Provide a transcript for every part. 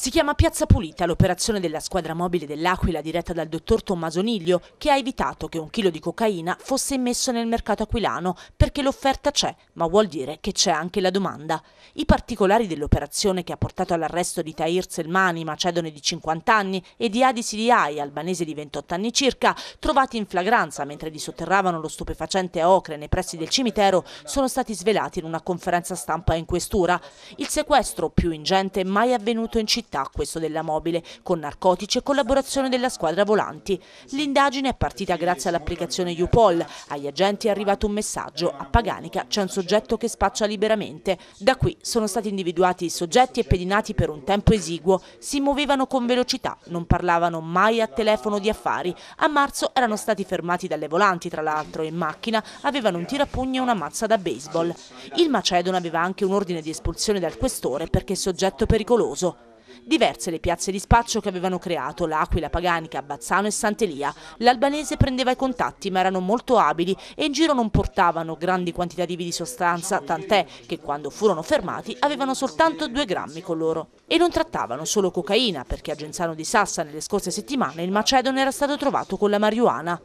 Si chiama Piazza Pulita l'operazione della squadra mobile dell'Aquila diretta dal dottor Tommaso Niglio che ha evitato che un chilo di cocaina fosse immesso nel mercato aquilano perché l'offerta c'è, ma vuol dire che c'è anche la domanda. I particolari dell'operazione che ha portato all'arresto di Tahir Selmani, macedone di 50 anni, e di Adi Siriai, albanese di 28 anni circa, trovati in flagranza mentre disotterravano lo stupefacente a Ocre nei pressi del cimitero, sono stati svelati in una conferenza stampa in questura. Il sequestro più ingente mai avvenuto in città città, questo della mobile, con narcotici e collaborazione della squadra volanti. L'indagine è partita grazie all'applicazione UPOL. Agli agenti è arrivato un messaggio. A Paganica c'è un soggetto che spaccia liberamente. Da qui sono stati individuati i soggetti e pedinati per un tempo esiguo. Si muovevano con velocità, non parlavano mai a telefono di affari. A marzo erano stati fermati dalle volanti, tra l'altro, in macchina avevano un tirapugni e una mazza da baseball. Il Macedone aveva anche un ordine di espulsione dal questore perché soggetto pericoloso. Diverse le piazze di spaccio che avevano creato l'Aquila, Paganica, Bazzano e Sant'Elia. L'albanese prendeva i contatti ma erano molto abili e in giro non portavano grandi quantitativi di sostanza, tant'è che quando furono fermati avevano soltanto due grammi con loro. E non trattavano solo cocaina, perché a Genzano di Sassa nelle scorse settimane il Macedone era stato trovato con la marijuana.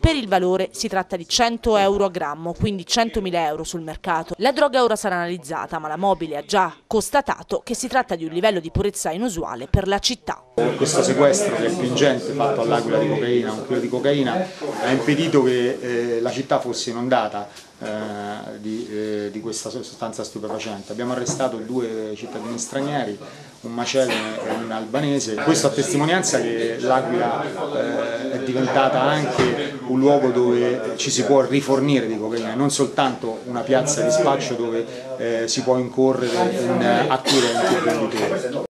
Per il valore si tratta di 100 euro a grammo, quindi 100.000 euro sul mercato. La droga ora sarà analizzata, ma la mobile ha già constatato che si tratta di un livello di purezza inusuale per la città. Questo sequestro che è più ingente fatto all'Aquila di cocaina, un chilo di cocaina, ha impedito che eh, la città fosse inondata eh, di, eh, di, questa sostanza stupefacente. Abbiamo arrestato due cittadini stranieri, un macedone e un albanese. Questo a testimonianza che l'Aquila eh, è diventata anche un luogo dove ci si può rifornire di cocaina, non soltanto una piazza di spaccio dove eh, si può incorrere in accudenti venditori.